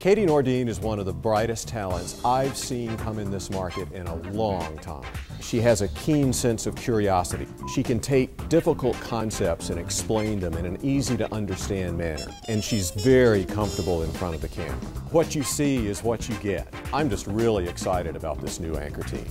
Katie Nordeen is one of the brightest talents I've seen come in this market in a long time. She has a keen sense of curiosity. She can take difficult concepts and explain them in an easy to understand manner. And she's very comfortable in front of the camera. What you see is what you get. I'm just really excited about this new anchor team.